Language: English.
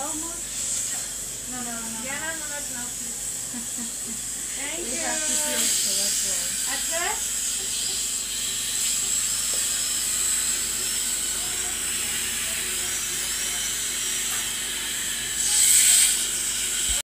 almost? No, no, no. Yeah, no, no, no, please. Thank We you.